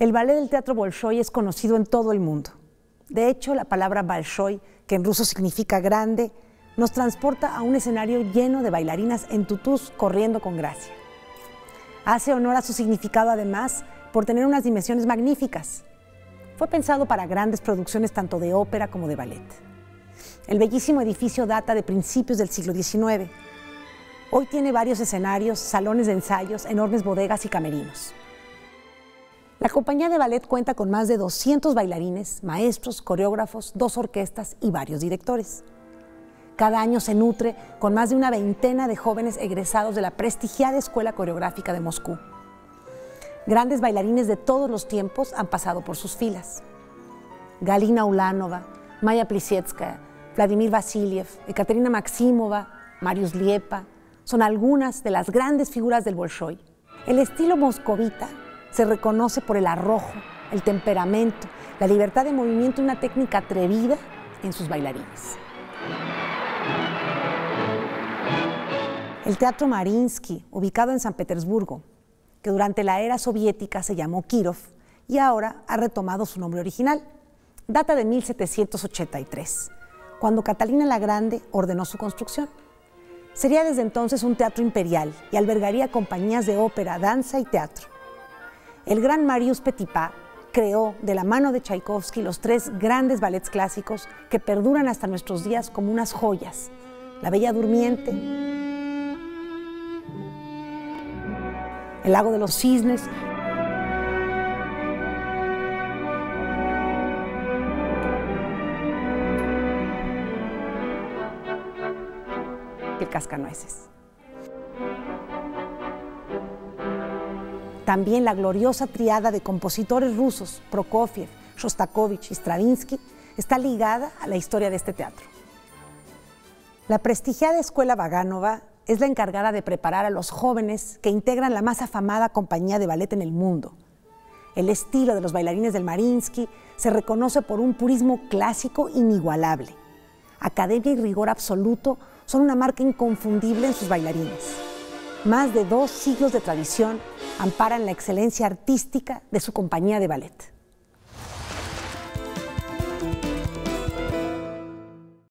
El ballet del Teatro Bolshoi es conocido en todo el mundo. De hecho, la palabra Bolshoi, que en ruso significa grande, nos transporta a un escenario lleno de bailarinas en tutús corriendo con gracia. Hace honor a su significado además por tener unas dimensiones magníficas. Fue pensado para grandes producciones tanto de ópera como de ballet. El bellísimo edificio data de principios del siglo XIX. Hoy tiene varios escenarios, salones de ensayos, enormes bodegas y camerinos. La compañía de ballet cuenta con más de 200 bailarines, maestros, coreógrafos, dos orquestas y varios directores. Cada año se nutre con más de una veintena de jóvenes egresados de la prestigiada Escuela Coreográfica de Moscú. Grandes bailarines de todos los tiempos han pasado por sus filas. Galina Ulanova, Maya Plisietskaya, Vladimir Vasiliev, Ekaterina Maximova, Marius Liepa, son algunas de las grandes figuras del Bolshoi. El estilo moscovita se reconoce por el arrojo, el temperamento, la libertad de movimiento y una técnica atrevida en sus bailarines. El Teatro Marinsky, ubicado en San Petersburgo, que durante la era soviética se llamó Kirov y ahora ha retomado su nombre original, data de 1783, cuando Catalina la Grande ordenó su construcción. Sería desde entonces un teatro imperial y albergaría compañías de ópera, danza y teatro. El gran Marius Petipa creó de la mano de Tchaikovsky los tres grandes ballets clásicos que perduran hasta nuestros días como unas joyas. La Bella Durmiente, El Lago de los Cisnes, el Cascanueces. También la gloriosa triada de compositores rusos, Prokofiev, Shostakovich y Stravinsky, está ligada a la historia de este teatro. La prestigiada Escuela Vaganova es la encargada de preparar a los jóvenes que integran la más afamada compañía de ballet en el mundo. El estilo de los bailarines del Marinsky se reconoce por un purismo clásico inigualable. Academia y rigor absoluto son una marca inconfundible en sus bailarines. Más de dos siglos de tradición amparan la excelencia artística de su compañía de ballet.